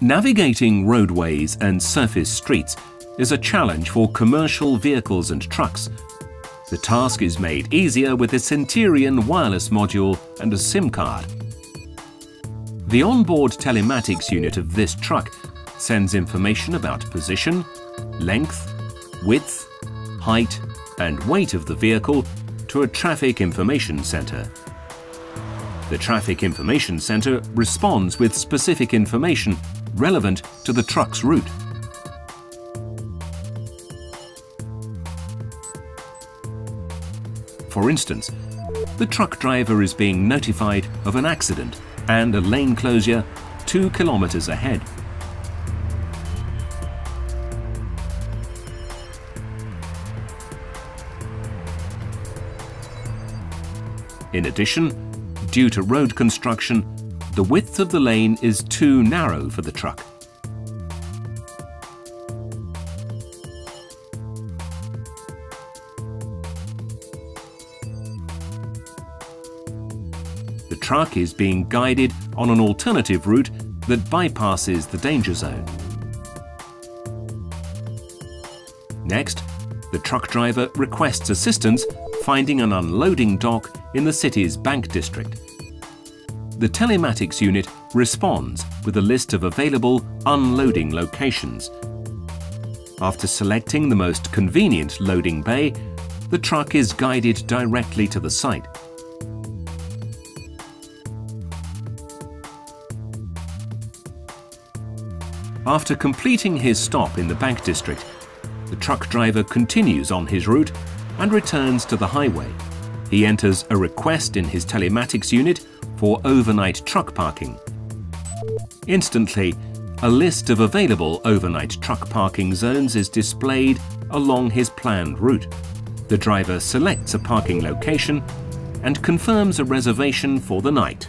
Navigating roadways and surface streets is a challenge for commercial vehicles and trucks. The task is made easier with a Cinterion wireless module and a SIM card. The onboard telematics unit of this truck sends information about position, length, width, height and weight of the vehicle to a traffic information center. The Traffic Information Center responds with specific information relevant to the truck's route. For instance, the truck driver is being notified of an accident and a lane closure two kilometers ahead. In addition, due to road construction, the width of the lane is too narrow for the truck. The truck is being guided on an alternative route that bypasses the danger zone. Next, the truck driver requests assistance finding an unloading dock in the city's bank district. The telematics unit responds with a list of available unloading locations. After selecting the most convenient loading bay, the truck is guided directly to the site. After completing his stop in the Bank District, the truck driver continues on his route and returns to the highway. He enters a request in his telematics unit for overnight truck parking. Instantly, a list of available overnight truck parking zones is displayed along his planned route. The driver selects a parking location and confirms a reservation for the night.